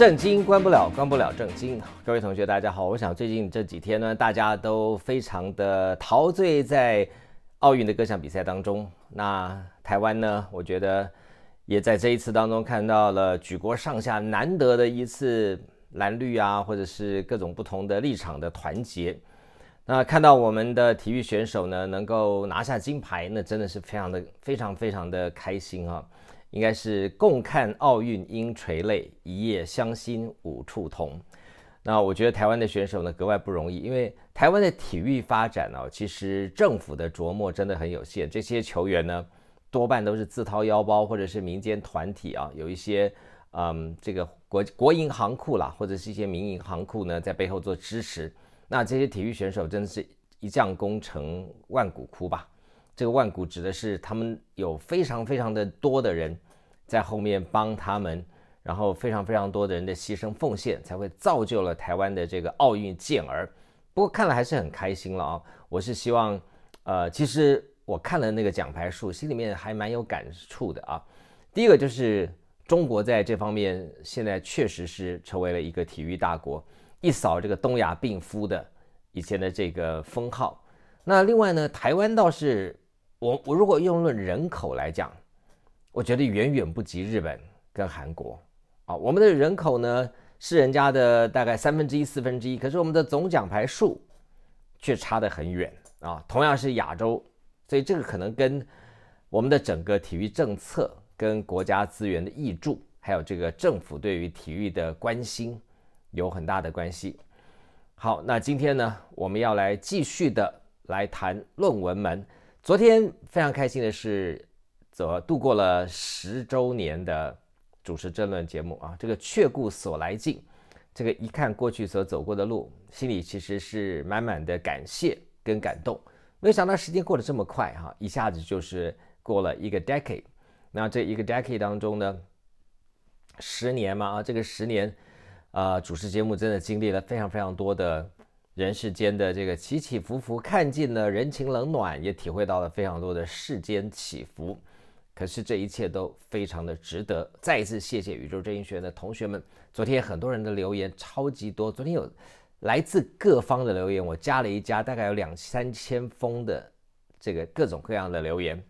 正经关不了，关不了正经。各位同学，大家好。我想最近这几天呢，大家都非常的陶醉在奥运的各项比赛当中。那台湾呢，我觉得也在这一次当中看到了举国上下难得的一次蓝绿啊，或者是各种不同的立场的团结。那看到我们的体育选手呢，能够拿下金牌，那真的是非常的、非常、非常的开心啊！应该是共看奥运应垂泪，一夜相心五处同。那我觉得台湾的选手呢格外不容易，因为台湾的体育发展哦，其实政府的琢磨真的很有限。这些球员呢，多半都是自掏腰包，或者是民间团体啊，有一些嗯，这个国国营行库啦，或者是一些民营行库呢，在背后做支持。那这些体育选手真的是一将功成万骨枯吧？这个万古指的是他们有非常非常的多的人在后面帮他们，然后非常非常多的人的牺牲奉献，才会造就了台湾的这个奥运健儿。不过看了还是很开心了啊！我是希望，呃，其实我看了那个奖牌数，心里面还蛮有感触的啊。第一个就是中国在这方面现在确实是成为了一个体育大国，一扫这个东亚病夫的以前的这个封号。那另外呢，台湾倒是。我我如果用论人口来讲，我觉得远远不及日本跟韩国啊。我们的人口呢是人家的大概三分之一、四分之一，可是我们的总奖牌数却差得很远啊。同样是亚洲，所以这个可能跟我们的整个体育政策、跟国家资源的挹注，还有这个政府对于体育的关心有很大的关系。好，那今天呢，我们要来继续的来谈论文门。昨天非常开心的是，走度过了十周年的主持争论节目啊，这个却顾所来径，这个一看过去所走过的路，心里其实是满满的感谢跟感动。没想到时间过得这么快哈，一下子就是过了一个 decade。那这一个 decade 当中呢，十年嘛啊，这个十年，啊，主持节目真的经历了非常非常多的。人世间的这个起起伏伏，看尽了人情冷暖，也体会到了非常多的世间起伏。可是这一切都非常的值得。再一次谢谢宇宙真音学院的同学们。昨天很多人的留言超级多，昨天有来自各方的留言，我加了一加，大概有两三千封的这个各种各样的留言。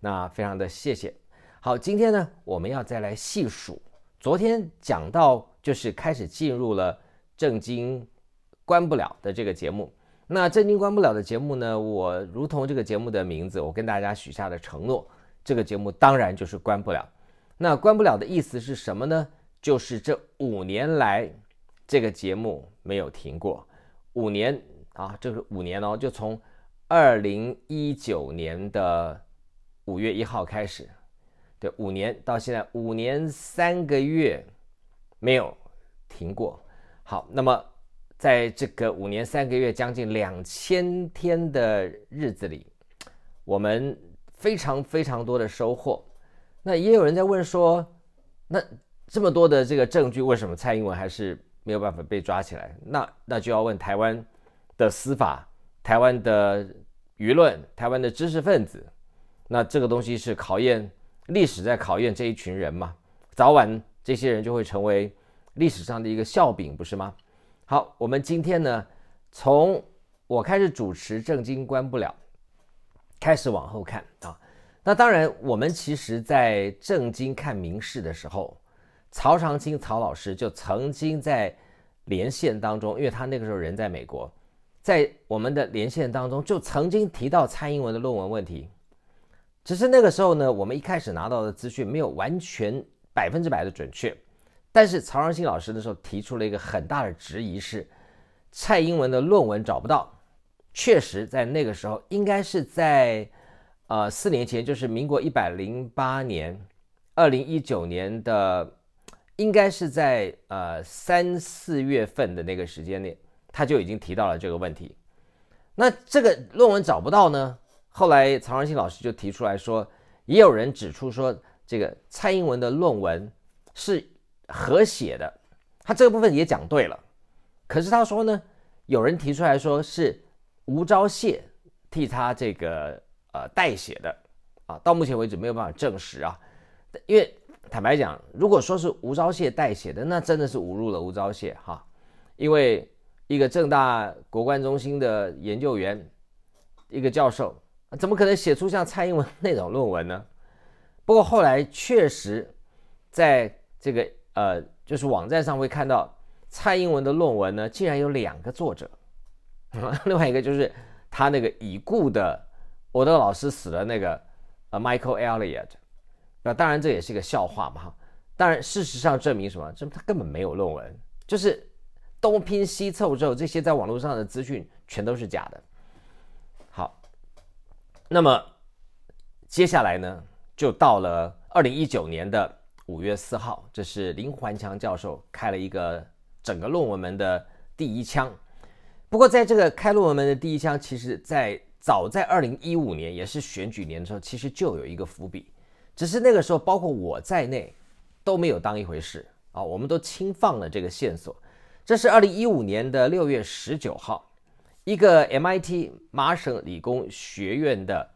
那非常的谢谢。好，今天呢，我们要再来细数。昨天讲到就是开始进入了正经。关不了的这个节目，那震惊关不了的节目呢？我如同这个节目的名字，我跟大家许下的承诺，这个节目当然就是关不了。那关不了的意思是什么呢？就是这五年来，这个节目没有停过。五年啊，这是五年哦，就从二零一九年的五月一号开始，对，五年到现在五年三个月没有停过。好，那么。在这个五年三个月、将近两千天的日子里，我们非常非常多的收获。那也有人在问说，那这么多的这个证据，为什么蔡英文还是没有办法被抓起来？那那就要问台湾的司法、台湾的舆论、台湾的知识分子。那这个东西是考验历史，在考验这一群人嘛？早晚这些人就会成为历史上的一个笑柄，不是吗？好，我们今天呢，从我开始主持正经关不了，开始往后看啊。那当然，我们其实，在正经看民事的时候，曹长青曹老师就曾经在连线当中，因为他那个时候人在美国，在我们的连线当中就曾经提到蔡英文的论文问题。只是那个时候呢，我们一开始拿到的资讯没有完全百分之百的准确。但是曹长青老师的时候提出了一个很大的质疑，是蔡英文的论文找不到。确实，在那个时候，应该是在呃四年前，就是民国一百零八年，二零一九年的，应该是在呃三四月份的那个时间内，他就已经提到了这个问题。那这个论文找不到呢？后来曹长青老师就提出来说，也有人指出说，这个蔡英文的论文是。和写的，他这个部分也讲对了，可是他说呢，有人提出来说是吴钊燮替他这个呃代写的啊，到目前为止没有办法证实啊，因为坦白讲，如果说是吴钊燮代写的，那真的是侮辱了吴钊燮哈，因为一个正大国关中心的研究员，一个教授，怎么可能写出像蔡英文那种论文呢？不过后来确实，在这个呃，就是网站上会看到蔡英文的论文呢，竟然有两个作者，另外一个就是他那个已故的我的老师死了那个呃 Michael Elliot，。那当然，这也是一个笑话嘛。当然，事实上证明什么？证明他根本没有论文，就是东拼西凑之后，这些在网络上的资讯全都是假的。好，那么接下来呢，就到了二零一九年的五月四号，这是林环强教授开了一个整个论文门的第一枪。不过，在这个开论文门的第一枪，其实在早在二零一五年，也是选举年的时候，其实就有一个伏笔。只是那个时候，包括我在内都没有当一回事啊，我们都轻放了这个线索。这是二零一五年的六月十九号，一个 MIT 麻省理工学院的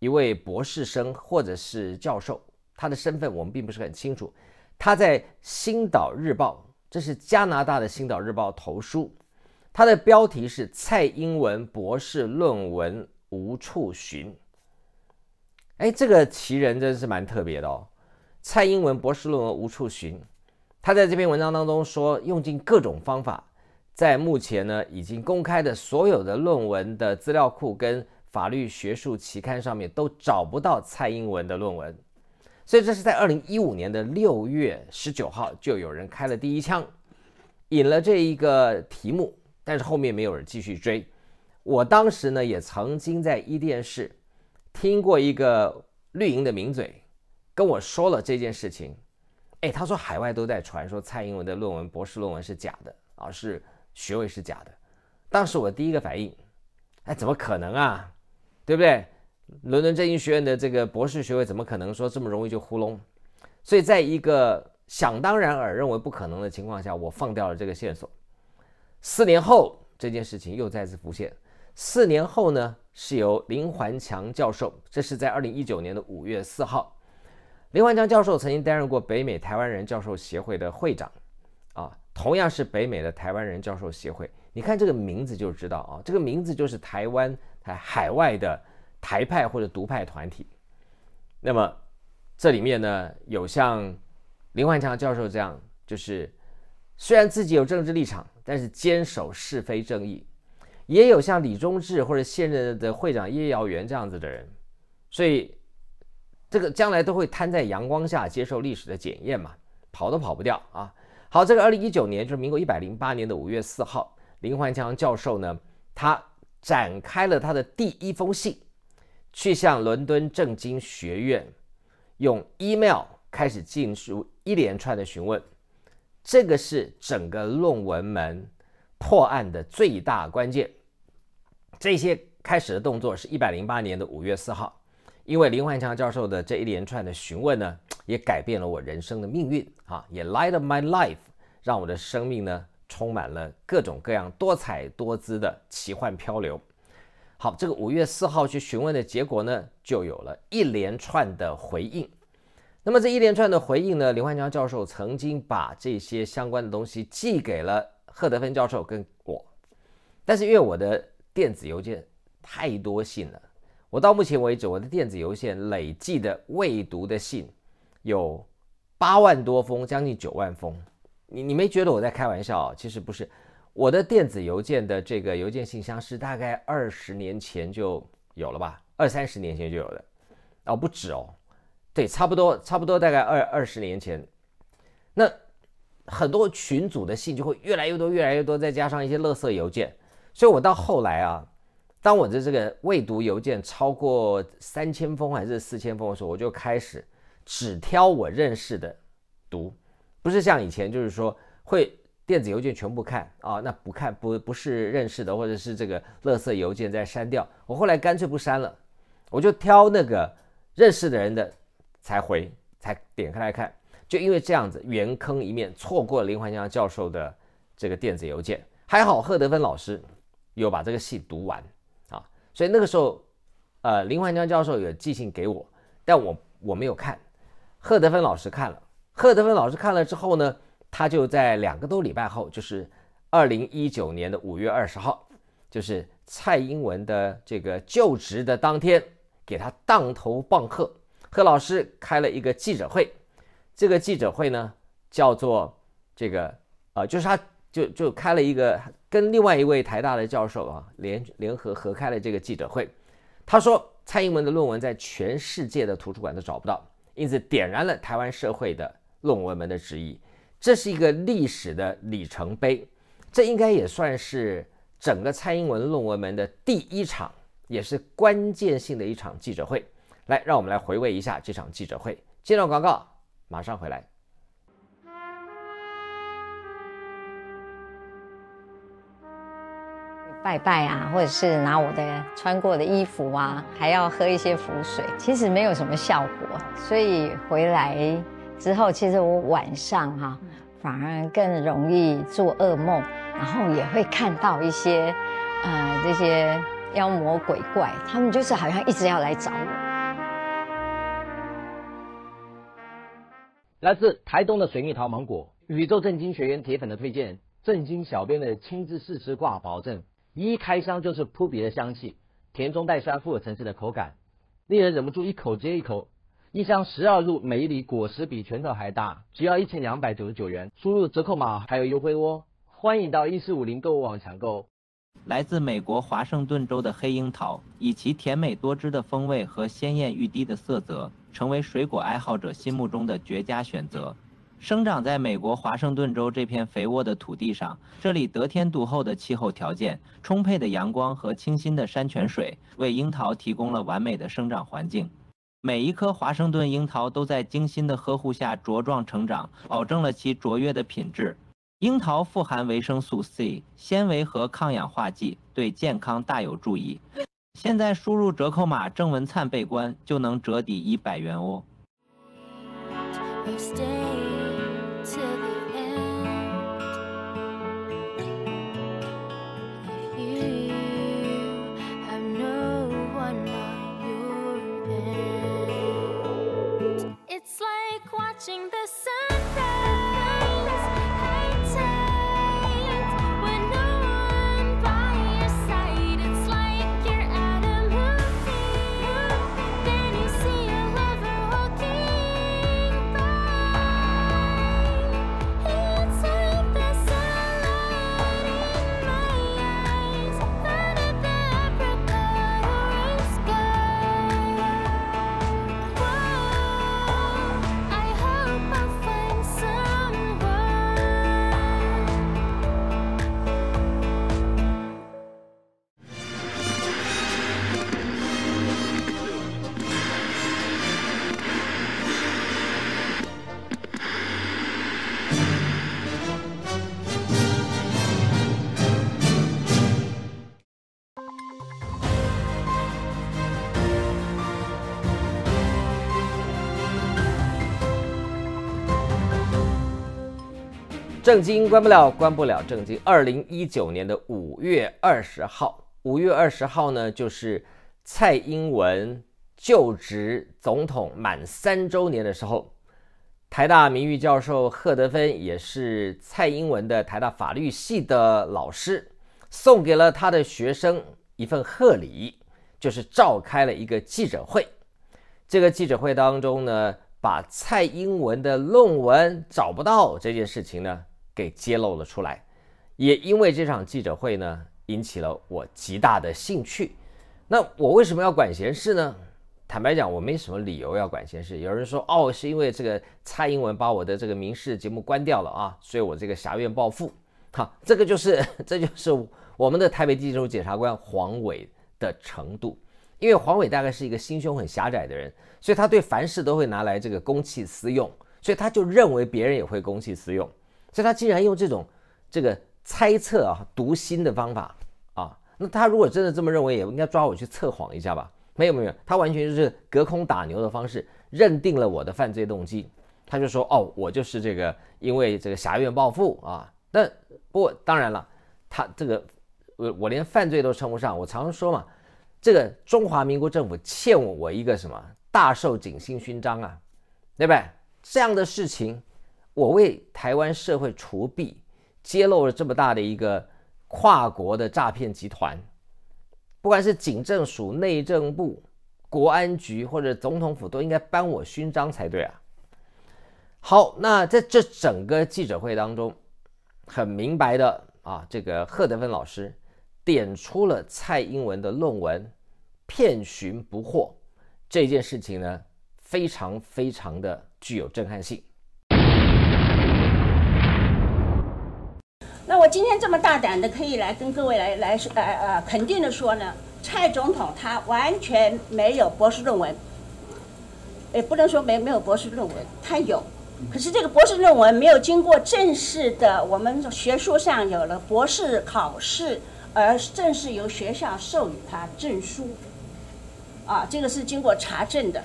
一位博士生或者是教授，他的身份我们并不是很清楚。他在《星岛日报》，这是加拿大的《星岛日报》投书，他的标题是“蔡英文博士论文无处寻”。哎，这个奇人真是蛮特别的哦。蔡英文博士论文无处寻，他在这篇文章当中说，用尽各种方法，在目前呢已经公开的所有的论文的资料库跟法律学术期刊上面都找不到蔡英文的论文，所以这是在二零一五年的六月十九号就有人开了第一枪，引了这一个题目，但是后面没有人继续追。我当时呢也曾经在一电视。听过一个绿营的名嘴跟我说了这件事情，哎，他说海外都在传说蔡英文的论文博士论文是假的啊，是学位是假的。当时我第一个反应，哎，怎么可能啊？对不对？伦敦政经学院的这个博士学位怎么可能说这么容易就糊弄？所以在一个想当然而认为不可能的情况下，我放掉了这个线索。四年后，这件事情又再次浮现。四年后呢？是由林环强教授，这是在二零一九年的五月四号。林环强教授曾经担任过北美台湾人教授协会的会长，啊，同样是北美的台湾人教授协会。你看这个名字就知道啊，这个名字就是台湾台海外的台派或者独派团体。那么这里面呢，有像林焕强教授这样，就是虽然自己有政治立场，但是坚守是非正义。也有像李忠志或者现任的会长叶耀元这样子的人，所以这个将来都会摊在阳光下接受历史的检验嘛，跑都跑不掉啊！好，这个二零一九年就是民国一百零八年的五月四号，林焕强教授呢，他展开了他的第一封信，去向伦敦政经学院用 email 开始进入一连串的询问，这个是整个论文门破案的最大关键。这些开始的动作是一百零八年的五月四号，因为林焕强教授的这一连串的询问呢，也改变了我人生的命运啊，也 light up my life，让我的生命呢充满了各种各样多彩多姿的奇幻漂流。好，这个五月四号去询问的结果呢，就有了一连串的回应。那么这一连串的回应呢，林焕强教授曾经把这些相关的东西寄给了贺德芬教授跟我，但是因为我的电子邮件太多信了，我到目前为止，我的电子邮件累计的未读的信有八万多封，将近九万封。你你没觉得我在开玩笑？其实不是，我的电子邮件的这个邮件信箱是大概二十年前就有了吧，二三十年前就有的哦，不止哦，对，差不多差不多大概二二十年前。那很多群组的信就会越来越多，越来越多，再加上一些垃圾邮件。所以，我到后来啊，当我的这个未读邮件超过三千封还是四千封的时候，我就开始只挑我认识的读，不是像以前就是说会电子邮件全部看啊，那不看不不是认识的，或者是这个垃圾邮件再删掉。我后来干脆不删了，我就挑那个认识的人的才回，才点开来看。就因为这样子，圆坑一面，错过了林怀江教授的这个电子邮件，还好贺德芬老师。有把这个戏读完啊，所以那个时候，呃，林焕江教授有寄信给我，但我我没有看，贺德芬老师看了，贺德芬老师看了之后呢，他就在两个多礼拜后，就是二零一九年的五月二十号，就是蔡英文的这个就职的当天，给他当头棒喝。贺老师开了一个记者会，这个记者会呢叫做这个呃，就是他就就开了一个跟另外一位台大的教授啊联联合合开了这个记者会。他说蔡英文的论文在全世界的图书馆都找不到，因此点燃了台湾社会的论文们的质疑。这是一个历史的里程碑，这应该也算是整个蔡英文论文门的第一场，也是关键性的一场记者会。来，让我们来回味一下这场记者会。接段广告，马上回来。拜拜啊，或者是拿我的穿过的衣服啊，还要喝一些符水，其实没有什么效果。所以回来之后，其实我晚上哈反而更容易做噩梦，然后也会看到一些呃这些妖魔鬼怪，他们就是好像一直要来找我。来自台东的水蜜桃芒果，宇宙正经学员铁粉的推荐，正经小编的亲自试吃挂保证，一开箱就是扑鼻的香气，甜中带酸，富有层次的口感，令人忍不住一口接一口。一箱十二入，每一粒果实比拳头还大，只要一千两百九十九元，输入折扣码还有优惠哦。欢迎到一四五零购物网抢购。来自美国华盛顿州的黑樱桃，以其甜美多汁的风味和鲜艳欲滴的色泽。成为水果爱好者心目中的绝佳选择。生长在美国华盛顿州这片肥沃的土地上，这里得天独厚的气候条件、充沛的阳光和清新的山泉水，为樱桃提供了完美的生长环境。每一颗华盛顿樱桃都在精心的呵护下茁壮成长，保证了其卓越的品质。樱桃富含维生素 C、纤维和抗氧化剂，对健康大有助益。现在输入折扣码“郑文灿被关”就能折抵一百元哦。watching the sun. 正经关不了，关不了正经。二零一九年的五月二十号，五月二十号呢，就是蔡英文就职总统满三周年的时候。台大名誉教授贺德芬也是蔡英文的台大法律系的老师，送给了他的学生一份贺礼，就是召开了一个记者会。这个记者会当中呢，把蔡英文的论文找不到这件事情呢。给揭露了出来，也因为这场记者会呢，引起了我极大的兴趣。那我为什么要管闲事呢？坦白讲，我没什么理由要管闲事。有人说，哦，是因为这个蔡英文把我的这个民事节目关掉了啊，所以我这个狭怨报复。好，这个就是 这就是我们的台北地检署检察官黄伟的程度。因为黄伟大概是一个心胸很狭窄的人，所以他对凡事都会拿来这个公器私用，所以他就认为别人也会公器私用。所以他竟然用这种这个猜测啊、读心的方法啊，那他如果真的这么认为，也应该抓我去测谎一下吧？没有没有，他完全就是隔空打牛的方式，认定了我的犯罪动机。他就说：“哦，我就是这个，因为这个侠怨报复啊。”但不过当然了，他这个我我连犯罪都称不上。我常说嘛，这个中华民国政府欠我我一个什么大寿锦星勋章啊，对不对？这样的事情。我为台湾社会除弊，揭露了这么大的一个跨国的诈骗集团，不管是警政署、内政部、国安局或者总统府，都应该颁我勋章才对啊。好，那在这整个记者会当中，很明白的啊，这个贺德芬老师点出了蔡英文的论文骗寻不获这件事情呢，非常非常的具有震撼性。那我今天这么大胆的，可以来跟各位来来说，呃呃，肯定的说呢，蔡总统他完全没有博士论文，也不能说没没有博士论文，他有。可是这个博士论文没有经过正式的，我们学术上有了博士考试，而正式由学校授予他证书。啊，这个是经过查证的。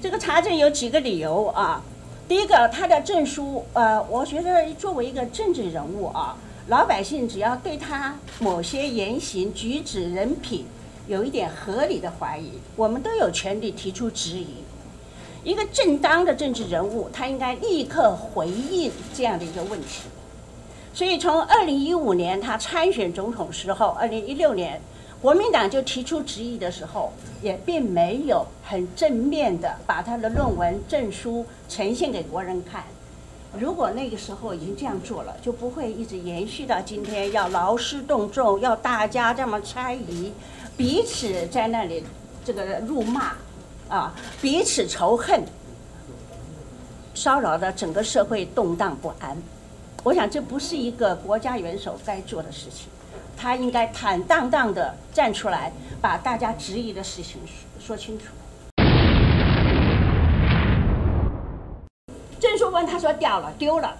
这个查证有几个理由啊？第一个，他的证书，呃，我觉得作为一个政治人物啊，老百姓只要对他某些言行举止、人品有一点合理的怀疑，我们都有权利提出质疑。一个正当的政治人物，他应该立刻回应这样的一个问题。所以，从二零一五年他参选总统时候，二零一六年国民党就提出质疑的时候，也并没有很正面的把他的论文证书呈现给国人看。如果那个时候已经这样做了，就不会一直延续到今天，要劳师动众，要大家这么猜疑，彼此在那里这个辱骂。啊，彼此仇恨，骚扰的整个社会动荡不安。我想这不是一个国家元首该做的事情，他应该坦荡荡的站出来，把大家质疑的事情说说清楚。郑书文他说掉了丢了，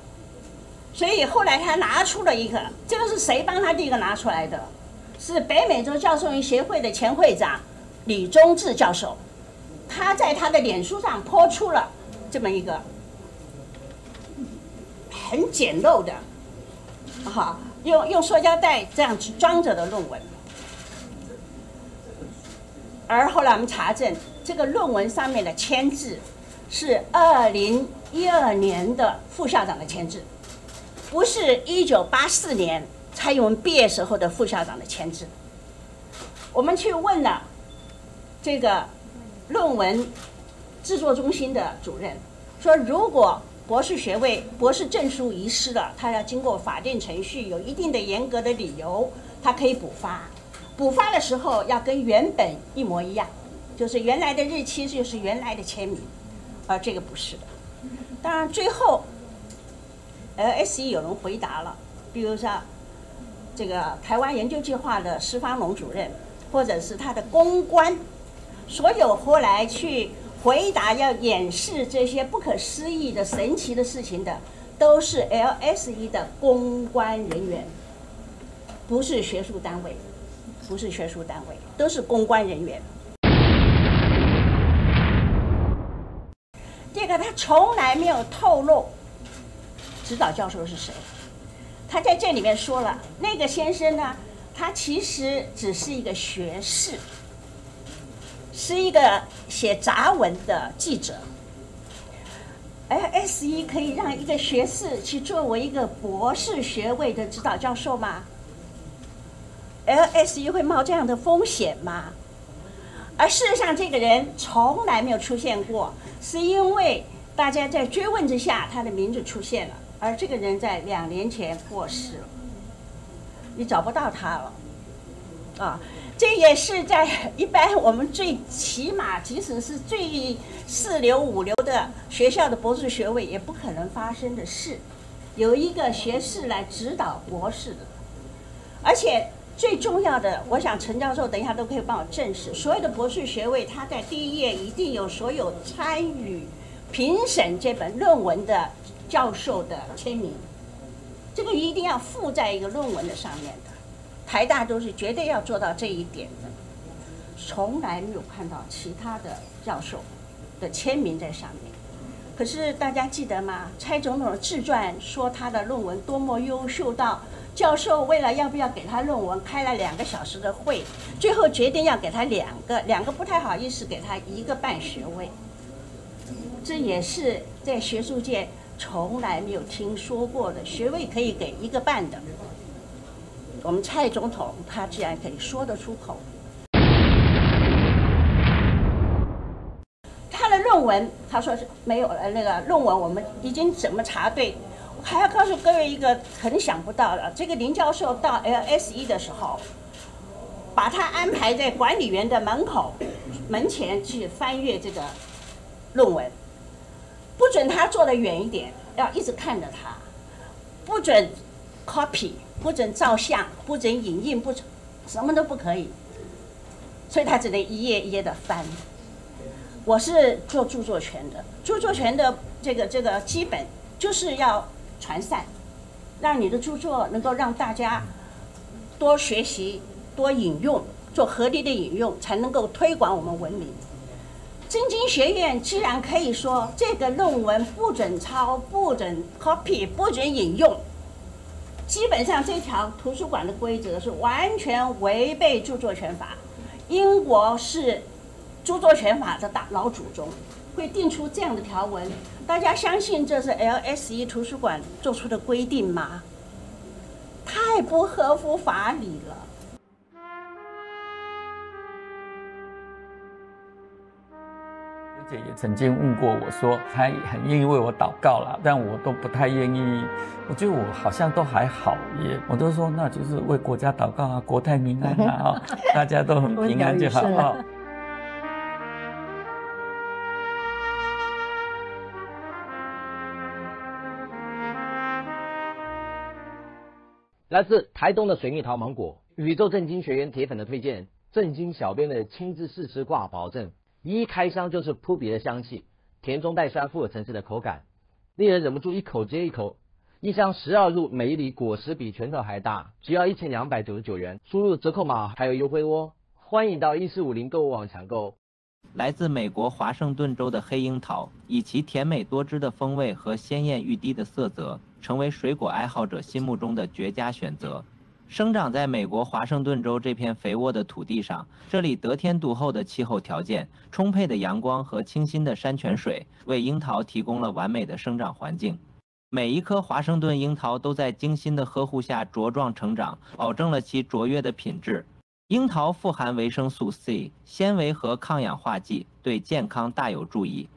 所以后来他拿出了一个，这个是谁帮他第一个拿出来的？是北美洲教授协会的前会长李宗志教授。他在他的脸书上抛出了这么一个很简陋的，哈，用用塑胶袋这样子装着的论文，而后来我们查证，这个论文上面的签字是二零一二年的副校长的签字，不是一九八四年蔡英文毕业时候的副校长的签字。我们去问了这个。论文制作中心的主任说：“如果博士学位、博士证书遗失了，他要经过法定程序，有一定的严格的理由，他可以补发。补发的时候要跟原本一模一样，就是原来的日期就是原来的签名，而这个不是的。当然，最后 LSE 有人回答了，比如说这个台湾研究计划的施方龙主任，或者是他的公关。”所有后来去回答要掩饰这些不可思议的神奇的事情的，都是 LSE 的公关人员，不是学术单位，不是学术单位，都是公关人员。这个他从来没有透露指导教授是谁，他在这里面说了，那个先生呢，他其实只是一个学士。是一个写杂文的记者，LSE 可以让一个学士去作为一个博士学位的指导教授吗？LSE 会冒这样的风险吗？而事实上，这个人从来没有出现过，是因为大家在追问之下，他的名字出现了。而这个人在两年前过世了，你找不到他了，啊。这也是在一般我们最起码，即使是最四流五流的学校的博士学位，也不可能发生的事。有一个学士来指导博士的，而且最重要的，我想陈教授等一下都可以帮我证实，所有的博士学位，他在第一页一定有所有参与评审这本论文的教授的签名，这个一定要附在一个论文的上面的。台大都是绝对要做到这一点的，从来没有看到其他的教授的签名在上面。可是大家记得吗？蔡总统的自传说他的论文多么优秀，到教授为了要不要给他论文开了两个小时的会，最后决定要给他两个，两个不太好意思给他一个半学位。这也是在学术界从来没有听说过的，学位可以给一个半的。我们蔡总统他竟然可以说得出口。他的论文，他说是没有了。那个论文我们已经怎么查对？还要告诉各位一个很想不到的，这个林教授到 LSE 的时候，把他安排在管理员的门口门前去翻阅这个论文，不准他坐得远一点，要一直看着他，不准 copy。不准照相，不准影印，不准什么都不可以，所以他只能一页一页的翻。我是做著作权的，著作权的这个这个基本就是要传散，让你的著作能够让大家多学习、多引用，做合理的引用，才能够推广我们文明。真经学院既然可以说这个论文不准抄、不准 copy、不准引用。基本上这条图书馆的规则是完全违背著作权法。英国是著作权法的大老祖宗，会定出这样的条文，大家相信这是 LSE 图书馆做出的规定吗？太不合乎法理了。姐也曾经问过我说，她很愿意为我祷告了，但我都不太愿意。我觉得我好像都还好，耶我都说那就是为国家祷告啊，国泰民安啊，大家都很平安就好啊。来自台东的水蜜桃芒果，宇宙正经学员铁粉的推荐，正经小编的亲自试吃挂保证。一开箱就是扑鼻的香气，甜中带酸，富有层次的口感，令人忍不住一口接一口。一箱十二入，每一粒果实比拳头还大，只要一千两百九十九元，输入折扣码还有优惠哦。欢迎到一四五零购物网抢购。来自美国华盛顿州的黑樱桃，以其甜美多汁的风味和鲜艳欲滴的色泽，成为水果爱好者心目中的绝佳选择。生长在美国华盛顿州这片肥沃的土地上，这里得天独厚的气候条件、充沛的阳光和清新的山泉水，为樱桃提供了完美的生长环境。每一颗华盛顿樱桃都在精心的呵护下茁壮成长，保证了其卓越的品质。樱桃富含维生素 C、纤维和抗氧化剂，对健康大有助益。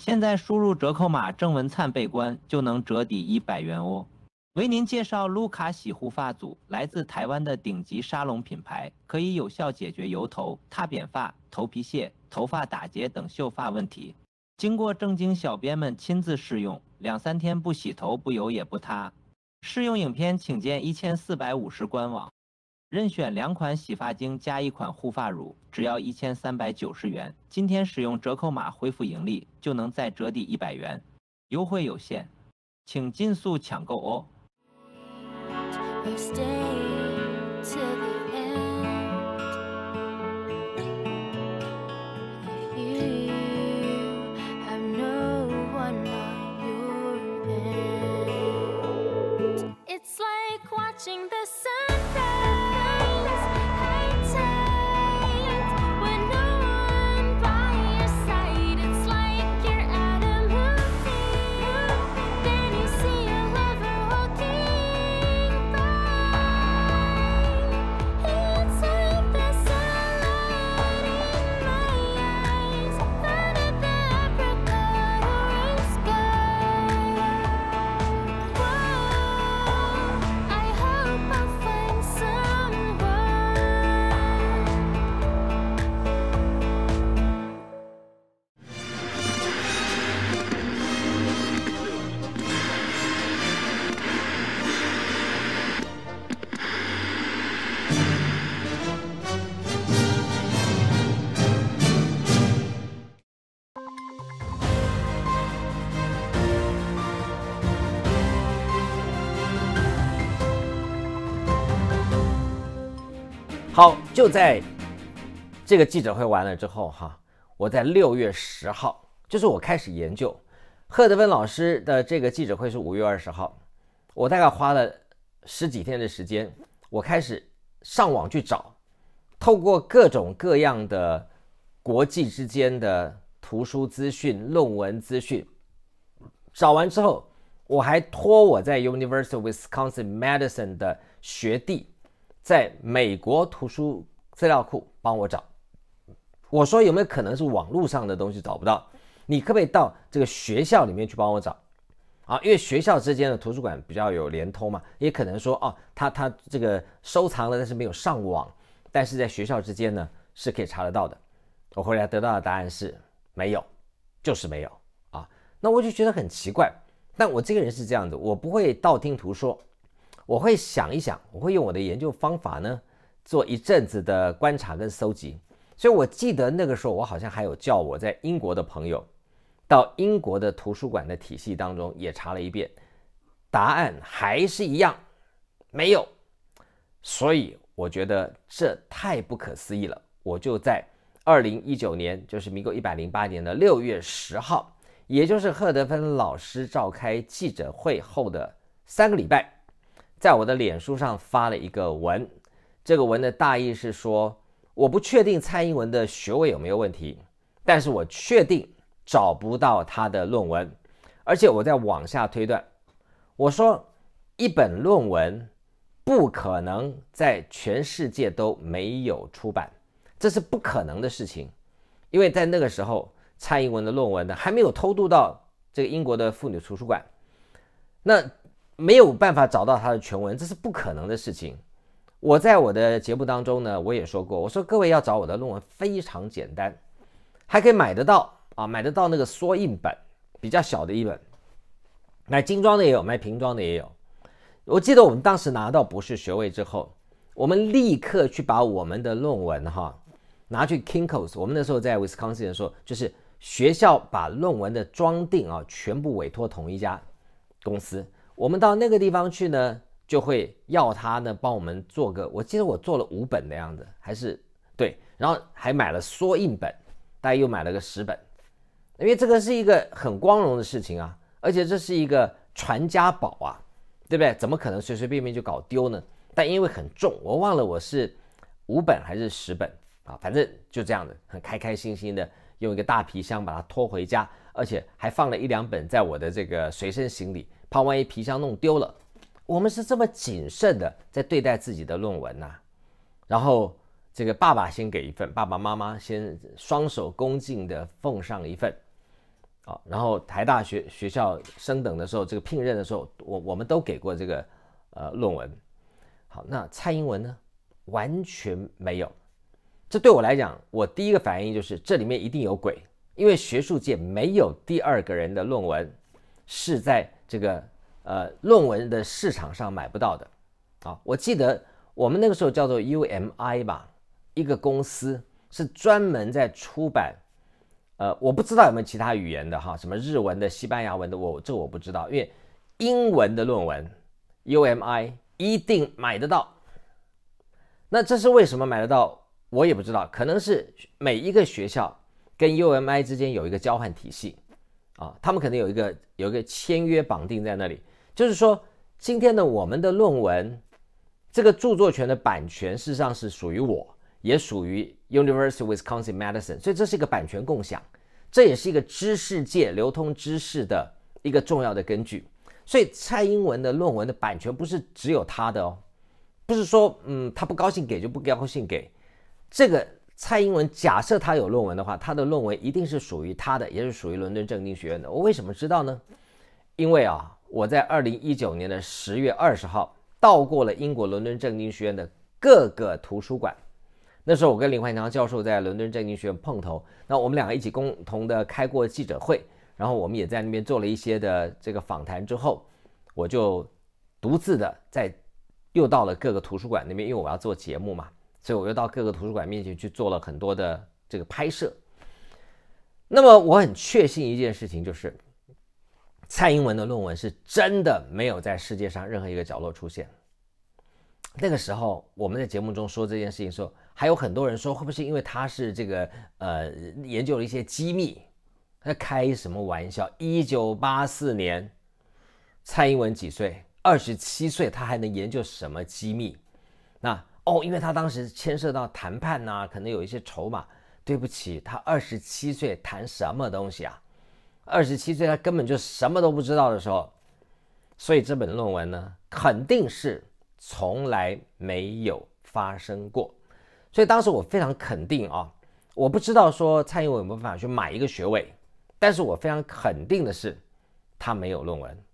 现在输入折扣码“郑文灿被关”就能折抵一百元哦。为您介绍卢卡洗护发组，来自台湾的顶级沙龙品牌，可以有效解决油头、塌扁发、头皮屑、头发打结等秀发问题。经过正经小编们亲自试用，两三天不洗头、不油也不塌。试用影片请见一千四百五十官网。任选两款洗发精加一款护发乳，只要一千三百九十元。今天使用折扣码恢复盈利，就能再折抵一百元，优惠有限，请尽速抢购哦。we stay 好，就在这个记者会完了之后，哈，我在六月十号，就是我开始研究贺德芬老师的这个记者会是五月二十号，我大概花了十几天的时间，我开始上网去找，透过各种各样的国际之间的图书资讯、论文资讯，找完之后，我还托我在 University of Wisconsin Madison 的学弟，在美国图书资料库帮我找。我说有没有可能是网络上的东西找不到？你可不可以到这个学校里面去帮我找？啊，因为学校之间的图书馆比较有联通嘛，也可能说哦，他他这个收藏了，但是没有上网，但是在学校之间呢是可以查得到的。我后来得到的答案是没有，就是没有啊。那我就觉得很奇怪。但我这个人是这样子，我不会道听途说，我会想一想，我会用我的研究方法呢，做一阵子的观察跟搜集。所以我记得那个时候，我好像还有叫我在英国的朋友，到英国的图书馆的体系当中也查了一遍，答案还是一样，没有。所以我觉得这太不可思议了。我就在二零一九年，就是民国一百零八年的六月十号。也就是赫德芬老师召开记者会后的三个礼拜，在我的脸书上发了一个文。这个文的大意是说，我不确定蔡英文的学位有没有问题，但是我确定找不到他的论文，而且我在往下推断，我说一本论文不可能在全世界都没有出版，这是不可能的事情，因为在那个时候。蔡英文的论文呢，还没有偷渡到这个英国的妇女图书馆，那没有办法找到他的全文，这是不可能的事情。我在我的节目当中呢，我也说过，我说各位要找我的论文非常简单，还可以买得到啊，买得到那个缩印本，比较小的一本，买精装的也有，买平装的也有。我记得我们当时拿到博士学位之后，我们立刻去把我们的论文哈拿去 Kinko's，我们那时候在 Wisconsin 的时候，就是。学校把论文的装订啊，全部委托同一家公司。我们到那个地方去呢，就会要他呢帮我们做个。我记得我做了五本的样子，还是对，然后还买了缩印本，大概又买了个十本，因为这个是一个很光荣的事情啊，而且这是一个传家宝啊，对不对？怎么可能随随便便就搞丢呢？但因为很重，我忘了我是五本还是十本啊，反正就这样的，很开开心心的。用一个大皮箱把它拖回家，而且还放了一两本在我的这个随身行李，怕万一皮箱弄丢了。我们是这么谨慎的在对待自己的论文呐。然后这个爸爸先给一份，爸爸妈妈先双手恭敬的奉上一份，啊，然后台大学学校升等的时候，这个聘任的时候，我我们都给过这个呃论文。好，那蔡英文呢，完全没有。这对我来讲，我第一个反应就是这里面一定有鬼，因为学术界没有第二个人的论文是在这个呃论文的市场上买不到的。啊，我记得我们那个时候叫做 UMI 吧，一个公司是专门在出版，呃，我不知道有没有其他语言的哈，什么日文的、西班牙文的，我这我不知道，因为英文的论文 UMI 一定买得到。那这是为什么买得到？我也不知道，可能是每一个学校跟 UMI 之间有一个交换体系啊，他们可能有一个有一个签约绑定在那里，就是说今天的我们的论文这个著作权的版权事实上是属于我，也属于 University Wisconsin Madison，所以这是一个版权共享，这也是一个知识界流通知识的一个重要的根据。所以蔡英文的论文的版权不是只有他的哦，不是说嗯他不高兴给就不高兴给。这个蔡英文假设他有论文的话，他的论文一定是属于他的，也是属于伦敦政经学院的。我为什么知道呢？因为啊，我在二零一九年的十月二十号到过了英国伦敦政经学院的各个图书馆。那时候我跟林焕强教授在伦敦政经学院碰头，那我们两个一起共同的开过记者会，然后我们也在那边做了一些的这个访谈之后，我就独自的在又到了各个图书馆那边，因为我要做节目嘛。所以我又到各个图书馆面前去做了很多的这个拍摄。那么我很确信一件事情，就是蔡英文的论文是真的没有在世界上任何一个角落出现。那个时候我们在节目中说这件事情的时候，还有很多人说会不会是因为他是这个呃研究了一些机密？他开什么玩笑？一九八四年，蔡英文几岁？二十七岁，他还能研究什么机密？那？哦，因为他当时牵涉到谈判呐，可能有一些筹码。对不起，他二十七岁谈什么东西啊？二十七岁他根本就什么都不知道的时候，所以这本论文呢，肯定是从来没有发生过。所以当时我非常肯定啊，我不知道说蔡英文有没有办法去买一个学位，但是我非常肯定的是，他没有论文。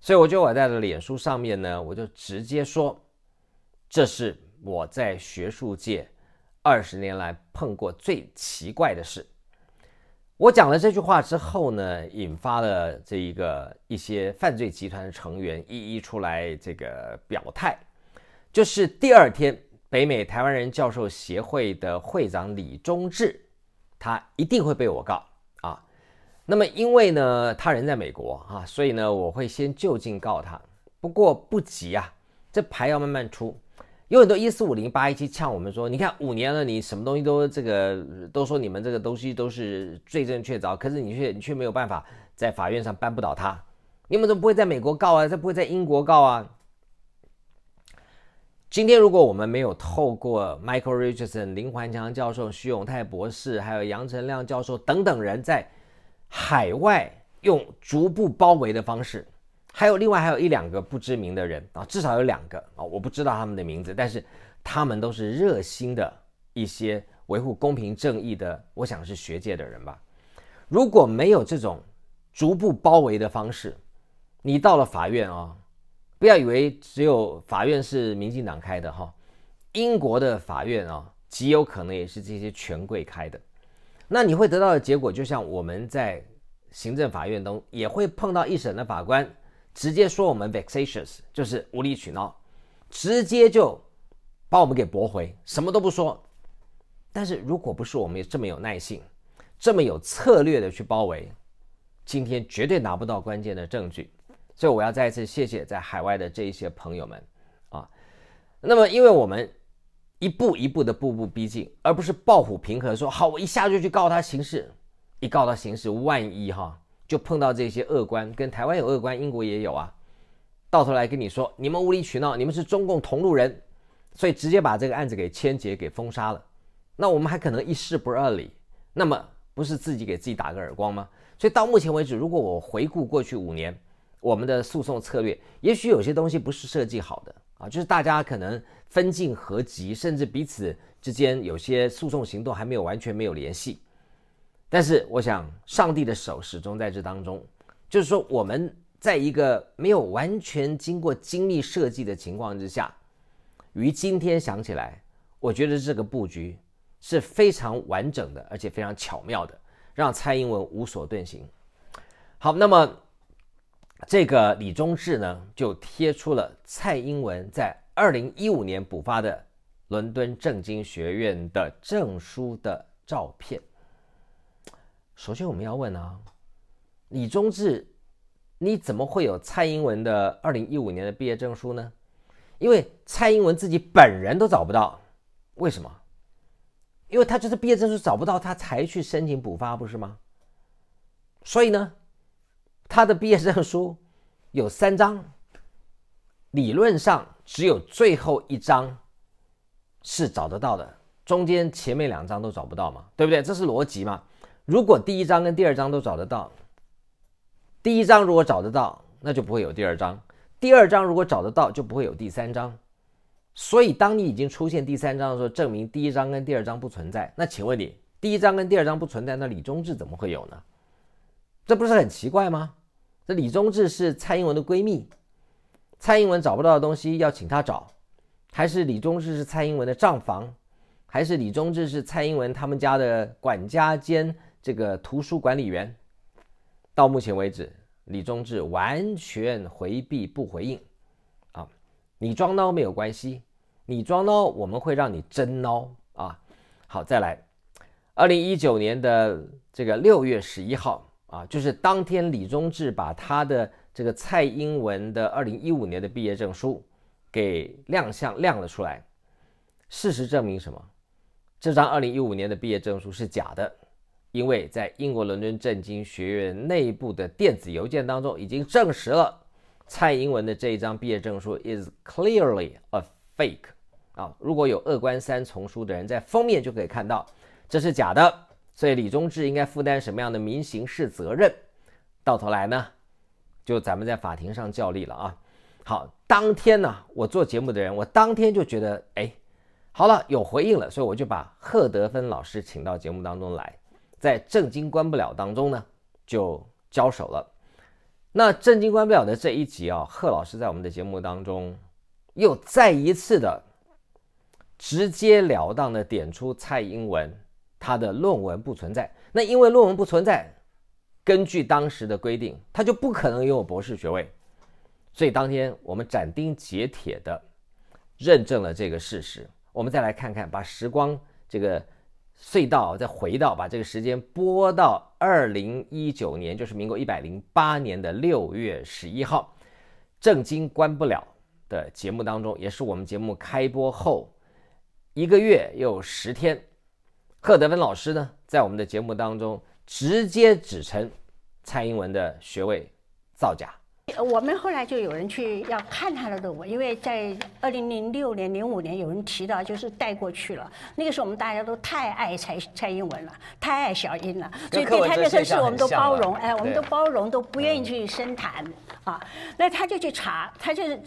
所以我觉得我在脸书上面呢，我就直接说，这是我在学术界二十年来碰过最奇怪的事。我讲了这句话之后呢，引发了这一个一些犯罪集团成员一一出来这个表态，就是第二天，北美台湾人教授协会的会长李忠志，他一定会被我告啊。那么因为呢，他人在美国啊，所以呢，我会先就近告他。不过不急啊，这牌要慢慢出。有很多一四五零八一七呛我们说，你看五年了，你什么东西都这个都说你们这个东西都是罪证确凿，可是你却你却没有办法在法院上扳不倒他。你们怎么不会在美国告啊？这不会在英国告啊？今天如果我们没有透过 Michael Richardson、林环强教授、徐永泰博士，还有杨成亮教授等等人在海外用逐步包围的方式，还有另外还有一两个不知名的人啊，至少有两个啊，我不知道他们的名字，但是他们都是热心的一些维护公平正义的，我想是学界的人吧。如果没有这种逐步包围的方式，你到了法院啊，不要以为只有法院是民进党开的哈，英国的法院啊，极有可能也是这些权贵开的。那你会得到的结果，就像我们在行政法院中也会碰到一审的法官。直接说我们 vexatious 就是无理取闹，直接就把我们给驳回，什么都不说。但是如果不是我们这么有耐性，这么有策略的去包围，今天绝对拿不到关键的证据。所以我要再一次谢谢在海外的这一些朋友们啊。那么，因为我们一步一步的步步逼近，而不是抱虎平和说好，我一下就去告他刑事，一告他刑事，万一哈。就碰到这些恶官，跟台湾有恶官，英国也有啊。到头来跟你说，你们无理取闹，你们是中共同路人，所以直接把这个案子给牵结、给封杀了。那我们还可能一事不二理，那么不是自己给自己打个耳光吗？所以到目前为止，如果我回顾过去五年我们的诉讼策略，也许有些东西不是设计好的啊，就是大家可能分进合集，甚至彼此之间有些诉讼行动还没有完全没有联系。但是我想，上帝的手始终在这当中。就是说，我们在一个没有完全经过精密设计的情况之下，于今天想起来，我觉得这个布局是非常完整的，而且非常巧妙的，让蔡英文无所遁形。好，那么这个李忠志呢，就贴出了蔡英文在二零一五年补发的伦敦政经学院的证书的照片。首先，我们要问啊，李忠志，你怎么会有蔡英文的二零一五年的毕业证书呢？因为蔡英文自己本人都找不到，为什么？因为他就是毕业证书找不到，他才去申请补发，不是吗？所以呢，他的毕业证书有三张，理论上只有最后一张是找得到的，中间前面两张都找不到嘛，对不对？这是逻辑嘛？如果第一章跟第二章都找得到，第一章如果找得到，那就不会有第二章；第二章如果找得到，就不会有第三章。所以，当你已经出现第三章的时候，证明第一章跟第二章不存在。那请问你，第一章跟第二章不存在，那李忠志怎么会有呢？这不是很奇怪吗？这李忠志是蔡英文的闺蜜，蔡英文找不到的东西要请他找，还是李忠志是蔡英文的账房，还是李忠志是蔡英文他们家的管家兼？这个图书管理员，到目前为止，李忠志完全回避不回应，啊，你装孬没有关系，你装孬我们会让你真孬啊。好，再来，二零一九年的这个六月十一号啊，就是当天李忠志把他的这个蔡英文的二零一五年的毕业证书给亮相亮了出来。事实证明什么？这张二零一五年的毕业证书是假的。因为在英国伦敦政经学院内部的电子邮件当中，已经证实了蔡英文的这一张毕业证书 is clearly a fake 啊！如果有恶官三丛书的人在封面就可以看到这是假的，所以李忠志应该负担什么样的民刑事责任？到头来呢，就咱们在法庭上较力了啊。好，当天呢，我做节目的人，我当天就觉得，哎，好了，有回应了，所以我就把贺德芬老师请到节目当中来，在震惊关不了当中呢，就交手了。那震惊关不了的这一集啊，贺老师在我们的节目当中又再一次的直截了当的点出蔡英文她的论文不存在。那因为论文不存在，根据当时的规定，他就不可能拥有博士学位。所以当天我们斩钉截铁的认证了这个事实。我们再来看看，把时光这个隧道再回到，把这个时间拨到二零一九年，就是民国一百零八年的六月十一号，正经关不了的节目当中，也是我们节目开播后一个月又十天，贺德芬老师呢，在我们的节目当中直接指称蔡英文的学位造假。我们后来就有人去要看他的论文，因为在二零零六年、零五年有人提到，就是带过去了。那个时候我们大家都太爱蔡蔡英文了，太爱小英了，所以对他这个现象事我们都包容，哎，我们都包容，都不愿意去深谈啊。那他就去查，他就是。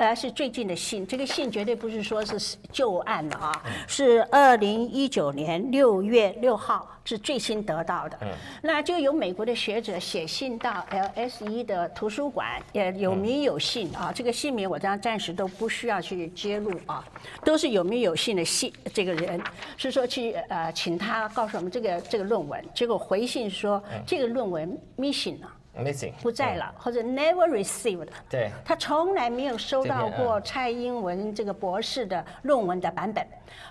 呃，是最近的信，这个信绝对不是说是旧案的啊，嗯是二零一九年六月六号是最新得到的。嗯那就有美国的学者写信到 LSE 的图书馆，也有名有姓啊。这个姓名我这样暂时都不需要去揭露啊，都是有名有姓的信。这个人是说去呃，请他告诉我们这个这个论文，结果回信说这个论文 missing 了。Missing 不在了，或者 never received，对。他从来没有收到过蔡英文这个博士的论文的版本，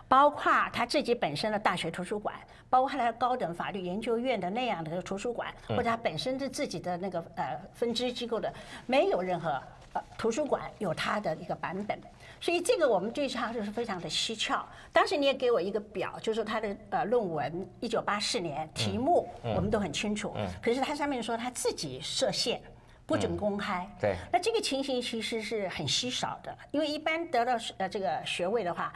包括他自己本身的大学图书馆，包括他的高等法律研究院的那样的图书馆，或者他本身的自己的那个呃分支机构的，没有任何呃图书馆有他的一个版本。所以这个我们对他就是非常的蹊跷。当时你也给我一个表，就是说他的呃论文，一九八四年题目、我们都很清楚，可是他上面说他自己设限。不准公开，对那这个情形其实是很稀少的，因为一般得到呃这个学位的话，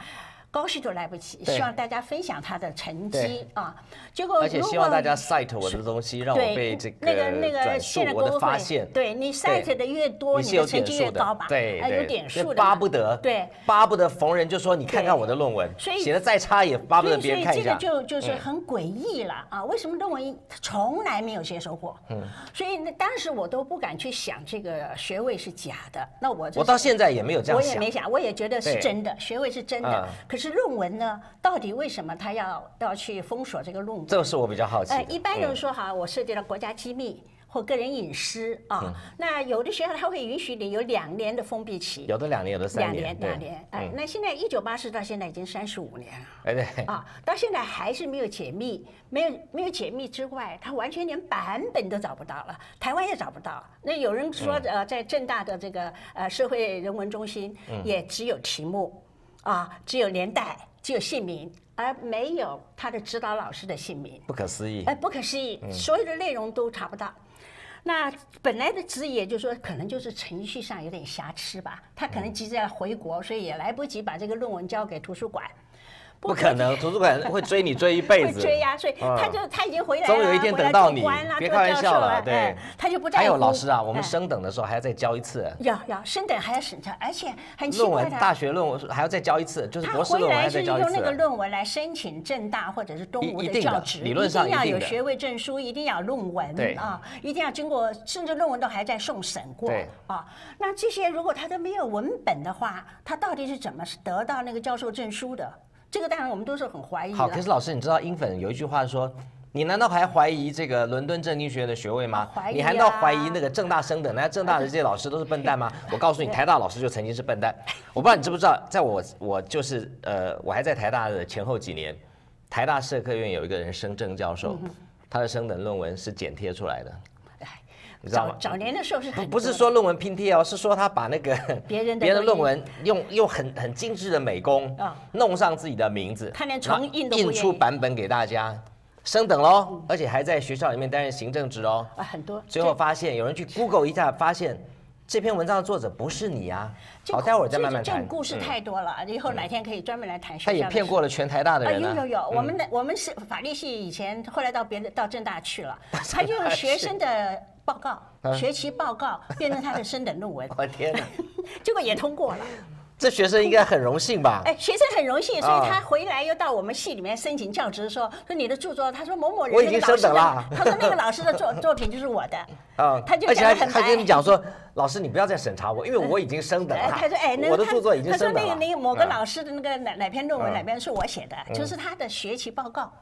高兴都来不及，希望大家分享他的成绩啊。结果而且希望大家 cite 我的东西，让我被这那个那个转述现在我的国会发现。对你 cite 的越多，你的成绩越高吧？对有点数的，巴不得对。巴不得逢人就说你看看我的论文，所以写的再差也巴不得，别人看一下所以这个。就就是嗯很诡异了啊！为什么论文从来没有接收过？嗯，所以那当时我都不敢去想这个学位是假的。那我我到现在也没有这样想我也没。想，我也觉得是真的，学位是真的嗯。可是论文呢？到底为什么他要要去封锁这个论文？这个是我比较好奇的。呃，一般就是嗯说哈，我涉及到国家机密或个人隐私啊。嗯那有的学校它会允许你有两年的封闭期，有的两年，有的三两年，两年两年。哎嗯，那现在一九八四到现在已经三十五年了。哎对，啊，到现在还是没有解密，没有没有解密之外，他完全连版本都找不到了，台湾也找不到。那有人说，嗯呃，在正大的这个呃社会人文中心，嗯也只有题目，啊，只有年代，只有姓名，而没有他的指导老师的姓名。不可思议哎，。不可思议，所有的内容都查不到。那本来的质疑，也就是说，可能就是程序上有点瑕疵吧。他可能急着要回国，所以也来不及把这个论文交给图书馆。不可能，图书馆会追你 追一辈子。会追呀、所以嗯他就他已经回来了，总有一天等到你别开玩笑了哎对他就不在乎。还有老师啊，我们哎升等的时候还要再交一次要要升等还要审查，而且很奇论文，怪。大学论文还要再交一次，就是他博士论文还要回来是再交一次用那个。论文来申请正大或者是东吴的教职，理论上一定要有学位证书，一定要论文对啊，一定要经过，甚至论文都还在送审过对啊。那这些如果他都没有文本的话，他到底是怎么得到那个教授证书的？这个当然我们都是很怀疑的。好，可是老师，你知道英粉有一句话说。你难道还怀疑这个伦敦政经学院的学位吗？怀疑你难道啊怀疑那个正大升等？那正大的这些老师都是笨蛋吗？我告诉你，台大老师就曾经是笨蛋。我不知道你知不知道，在我我就是呃，我还在台大的前后几年，台大社科院有一个人升正教授，嗯他的升等论文是剪贴出来的，哎你知道吗早？早年的时候是不不是说论文拼贴哦，是说他把那个 别人的别人的论文用用很很精致的美工啊弄上自己的名字，他连重印都印出版本给大家，升等喽，而且还在学校里面担任行政职哦。啊很多。最后发现有人去 Google 一下，发现这篇文章的作者不是你啊。好，待会儿再慢慢谈。这种故事嗯太多了，以后哪天可以专门来谈他也骗过了全台大的啊，人呢。有有有，我嗯们的我们是法律系以前后来到别的到正大去了，他就用学生的报告、嗯学期报告变成他的升等论文，我天哪，结果也通过了。这学生应该很荣幸吧？哎，学生很荣幸，所啊以他回来又到我们系里面申请教职，说说你的著作，他说某某人我已经那个老师升等了。的，他说那个老师的作作品就是我的，啊。他就而且还还讲得很白跟你讲说，老师你不要再审查我，因为我已经升等哎，了。他说哎，那我的著作已经升等了。他说那个那个某个嗯老师的那个哪哪篇论文嗯哪篇是我写的，就是他的学习报告。嗯，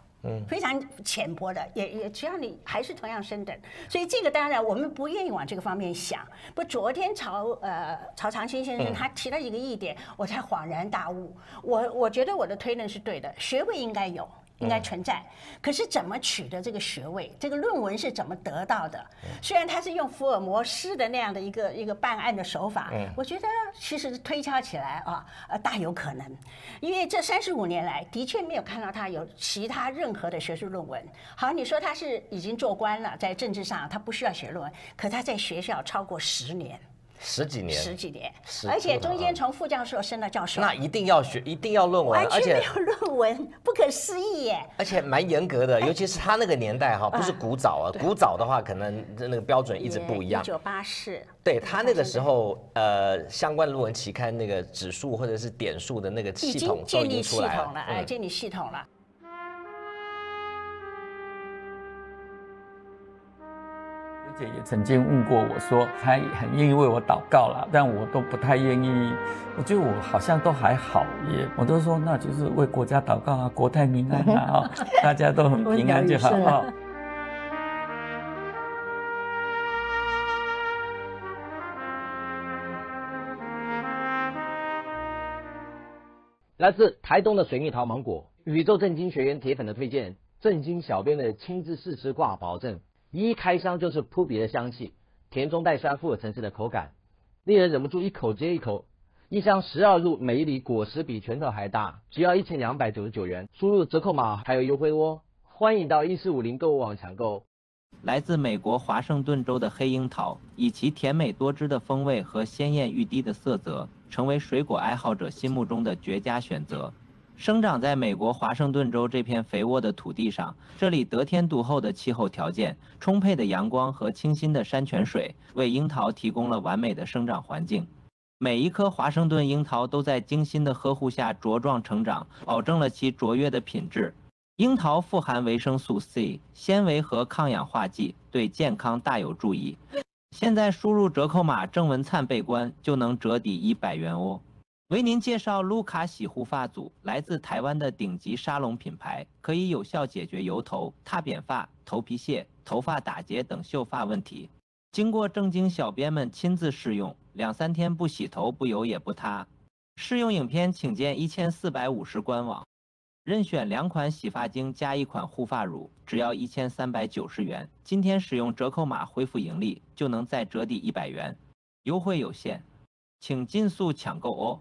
非常浅薄的，也也只要你还是同样升等，所以这个当然我们不愿意往这个方面想。不，昨天曹呃曹长青先嗯生他提了一个疑点，我才恍然大悟。我我觉得我的推论是对的，学位应该有。应该存在，可是怎么取得这个学位？这个论文是怎么得到的？虽然他是用福尔摩斯的那样的一个一个办案的手法，我觉得其实推敲起来啊，呃，大有可能。因为这三十五年来，的确没有看到他有其他任何的学术论文。好，你说他是已经做官了，在政治上他不需要写论文，可他在学校超过十年，十几年，十几年，而且中间从副教授升到教授，那一定要学，一定要论文完，而且全没有论文，不可思议耶！而且蛮严格哎的，尤其是他那个年代哈，不是古早啊，古早的话可能那个标准一直不一样一。九八四，对他那个时候，呃，相关论文期刊那个指数或者是点数的那个系统都已经建立系统了，哎，嗯建立系统了。姐也曾经问过我说，她很愿意为我祷告啦，但我都不太愿意。我觉得我好像都还好，也我都说那就是为国家祷告啊，国泰民安啊，哦 大家都很平安就好温柔哦。来自台东的水蜜桃芒果，宇宙正经学员铁粉的推荐，正经小编的亲自试吃挂保证，一开箱就是扑鼻的香气，甜中带酸，富有层次的口感，令人忍不住一口接一口。一箱十二入，每一粒果实比拳头还大，只要一千两百九十九元，输入折扣码还有优惠哦。欢迎到一四五零购物网抢购。来自美国华盛顿州的黑樱桃，以其甜美多汁的风味和鲜艳欲滴的色泽，成为水果爱好者心目中的绝佳选择。生长在美国华盛顿州这片肥沃的土地上，这里得天独厚的气候条件、充沛的阳光和清新的山泉水，为樱桃提供了完美的生长环境。每一颗华盛顿樱桃都在精心的呵护下茁壮成长，保证了其卓越的品质。樱桃富含维生素 C、纤维和抗氧化剂，对健康大有注意。现在输入折扣码“郑文灿被关”就能折抵一百元哦。为您介绍卢卡洗护发组，来自台湾的顶级沙龙品牌，可以有效解决油头、塌扁发、头皮屑、头发打结等秀发问题。经过正经小编们亲自试用，两三天不洗头、不油也不塌。试用影片请见一千四百五十官网。任选两款洗发精加一款护发乳，只要一千三百九十元。今天使用折扣码恢复盈利，就能再折抵一百元，优惠有限，请尽速抢购哦。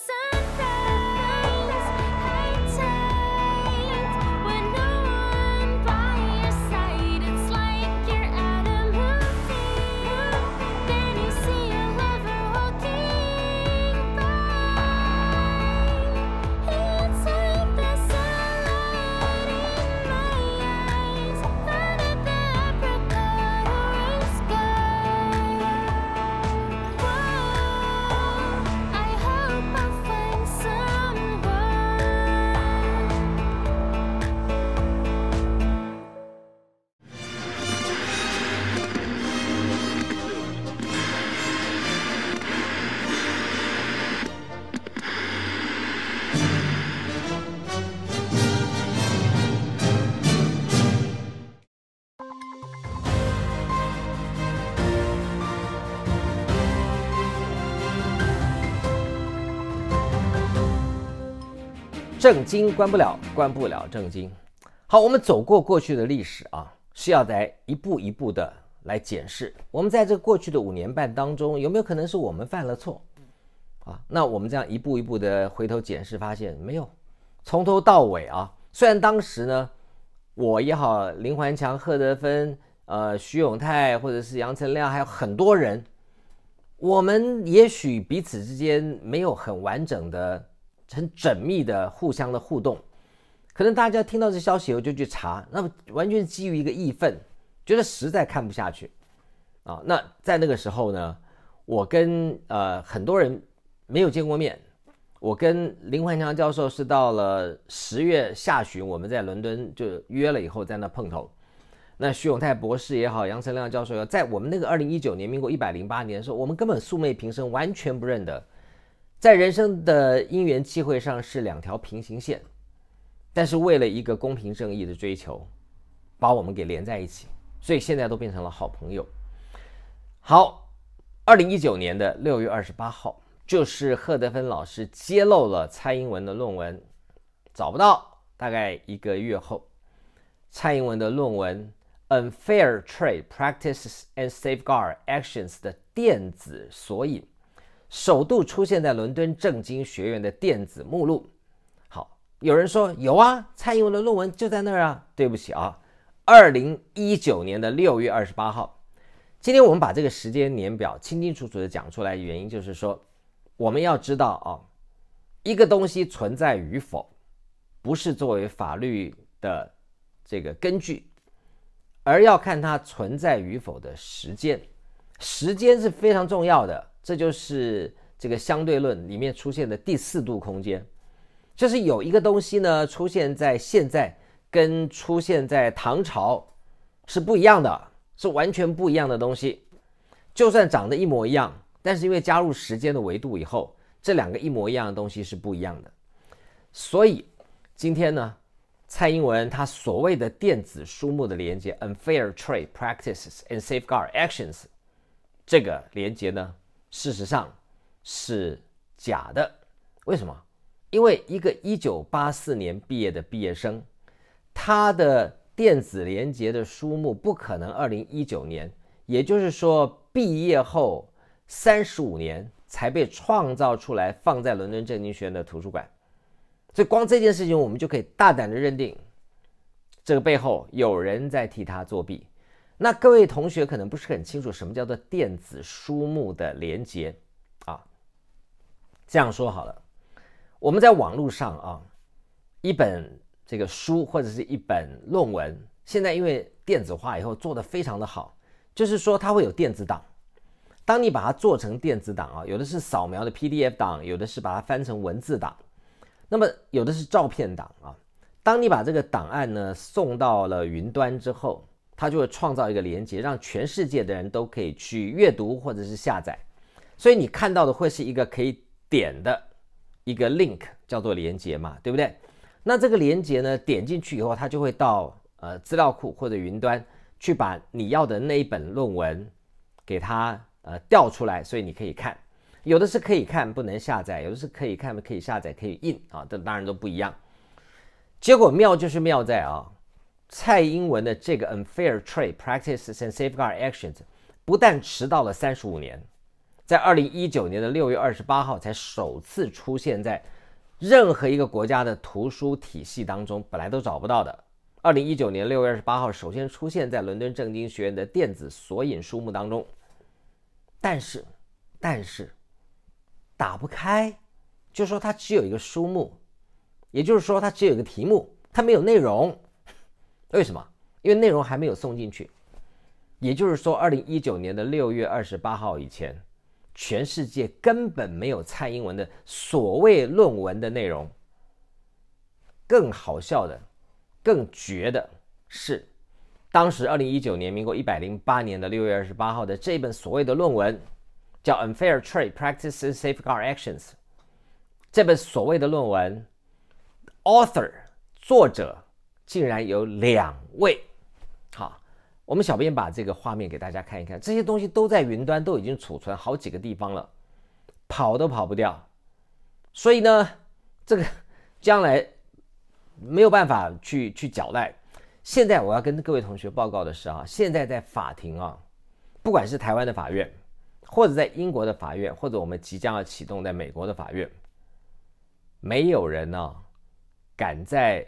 正经关不了，关不了正经。好，我们走过过去的历史啊，是要来一步一步的来检视，我们在这过去的五年半当中，有没有可能是我们犯了错？啊，那我们这样一步一步的回头检视，发现没有，从头到尾啊，虽然当时呢，我也好，林环强、贺德芬、呃徐永泰，或者是杨成亮，还有很多人，我们也许彼此之间没有很完整的、很缜密的互相的互动，可能大家听到这消息以后就去查，那么完全基于一个义愤，觉得实在看不下去啊。那在那个时候呢，我跟呃很多人没有见过面。我跟林焕强教授是到了十月下旬，我们在伦敦就约了以后在那碰头。那徐永泰博士也好，杨成亮教授也好，在我们那个二零一九年，民国一百零八年的时候，我们根本素昧平生，完全不认得，在人生的因缘际会上是两条平行线，但是为了一个公平正义的追求，把我们给连在一起，所以现在都变成了好朋友。好，二零一九年的六月二十八号。就是贺德芬老师揭露了蔡英文的论文，找不到。大概一个月后，蔡英文的论文《Unfair Trade Practices and Safeguard Actions》的电子索引，首度出现在伦敦政经学院的电子目录。好，有人说有啊，蔡英文的论文就在那儿啊。对不起啊，二零一九年的六月二十八号。今天我们把这个时间年表清清楚楚的讲出来，原因就是说。我们要知道啊，一个东西存在与否，不是作为法律的这个根据，而要看它存在与否的时间。时间是非常重要的，这就是这个相对论里面出现的第四度空间，就是有一个东西呢出现在现在，跟出现在唐朝是不一样的，是完全不一样的东西，就算长得一模一样。但是因为加入时间的维度以后，这两个一模一样的东西是不一样的，所以今天呢，蔡英文他所谓的电子书目的连接 “unfair trade practices and safeguard actions” 这个连接呢，事实上是假的。为什么？因为一个一九八四年毕业的毕业生，他的电子连接的书目不可能二零一九年，也就是说毕业后。三十五年才被创造出来，放在伦敦政经学院的图书馆。所以光这件事情，我们就可以大胆的认定，这个背后有人在替他作弊。那各位同学可能不是很清楚，什么叫做电子书目的连接啊？这样说好了，我们在网络上啊，一本这个书或者是一本论文，现在因为电子化以后做得非常的好，就是说它会有电子档。当你把它做成电子档啊，有的是扫描的 PDF 档，有的是把它翻成文字档，那么有的是照片档啊。当你把这个档案呢送到了云端之后，它就会创造一个连接，让全世界的人都可以去阅读或者是下载。所以你看到的会是一个可以点的一个 link，叫做连接嘛，对不对？那这个连接呢，点进去以后，它就会到呃资料库或者云端去把你要的那一本论文给它。呃，调出来，所以你可以看，有的是可以看不能下载，有的是可以看可以下载可以印啊，这当然都不一样。结果妙就是妙在啊，蔡英文的这个 unfair trade practices and safeguard actions 不但迟到了三十五年，在二零一九年的六月二十八号才首次出现在任何一个国家的图书体系当中，本来都找不到的。二零一九年六月二十八号首先出现在伦敦政经学院的电子索引书目当中。但是，但是打不开，就说它只有一个书目，也就是说它只有一个题目，它没有内容。为什么？因为内容还没有送进去。也就是说，二零一九年的六月二十八号以前，全世界根本没有蔡英文的所谓论文的内容。更好笑的，更绝的是。当时，二零一九年，民国一百零八年的六月二十八号的这本所谓的论文，叫《Unfair Trade Practices Safeguard Actions》。这本所谓的论文，author 作者竟然有两位。好，我们小编把这个画面给大家看一看，这些东西都在云端，都已经储存好几个地方了，跑都跑不掉。所以呢，这个将来没有办法去去交代。现在我要跟各位同学报告的是啊，现在在法庭啊，不管是台湾的法院，或者在英国的法院，或者我们即将要启动在美国的法院，没有人呢敢在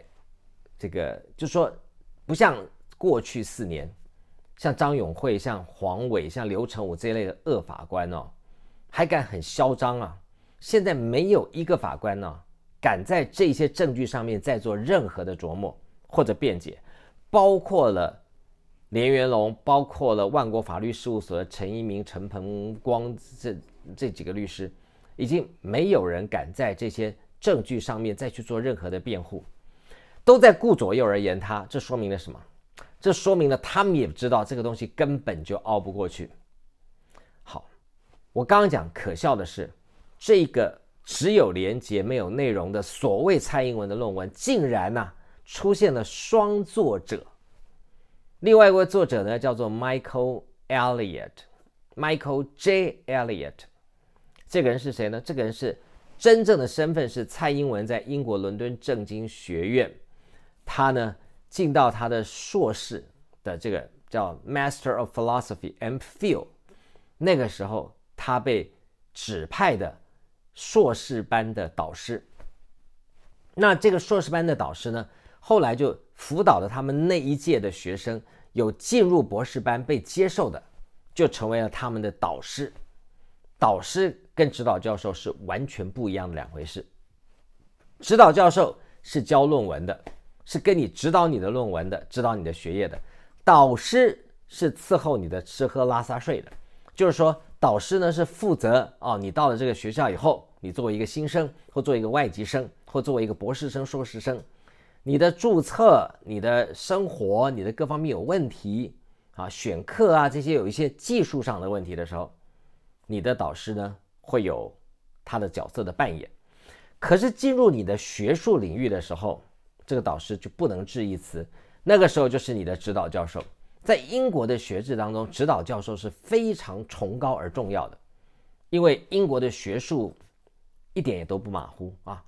这个，就说不像过去四年，像张永会、像黄伟、像刘成武这一类的恶法官哦，还敢很嚣张啊！现在没有一个法官呢，敢在这些证据上面再做任何的琢磨或者辩解，包括了连元龙，包括了万国法律事务所的陈一鸣、陈鹏光这这几个律师，已经没有人敢在这些证据上面再去做任何的辩护，都在顾左右而言他。这说明了什么？这说明了他们也知道这个东西根本就熬不过去。好，我刚刚讲可笑的是，这个只有连接没有内容的所谓蔡英文的论文，竟然呐、出现了双作者。另外一位作者呢，叫做 Michael Elliott，Michael J. Elliott。这个人是谁呢？这个人是真正的身份是蔡英文在英国伦敦政经学院，他呢进到他的硕士的这个叫 Master of Philosophy M.Phil，那个时候他被指派的硕士班的导师。那这个硕士班的导师呢，后来就辅导了他们那一届的学生，有进入博士班被接受的，就成为了他们的导师。导师跟指导教授是完全不一样的两回事。指导教授是教论文的，是跟你指导你的论文的，指导你的学业的；导师是伺候你的吃喝拉撒睡的。就是说，导师呢是负责哦，你到了这个学校以后，你作为一个新生，或作为一个外籍生，或作为一个博士生、硕士生，你的注册、你的生活、你的各方面有问题啊，选课啊这些有一些技术上的问题的时候，你的导师呢会有他的角色的扮演。可是进入你的学术领域的时候，这个导师就不能置一词，那个时候就是你的指导教授。在英国的学制当中，指导教授是非常崇高而重要的，因为英国的学术一点也都不马虎啊。